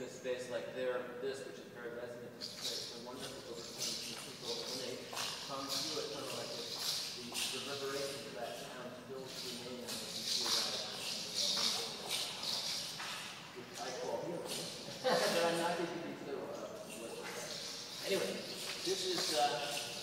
into a space like there, this, which is very resonant in space, the wonderful those people, when they come to it, kind of like the, the reverberation of that sound fills the room and you feel that. Which I call healing, but I'm not going to be clear uh, about. Anyway, this is. Uh,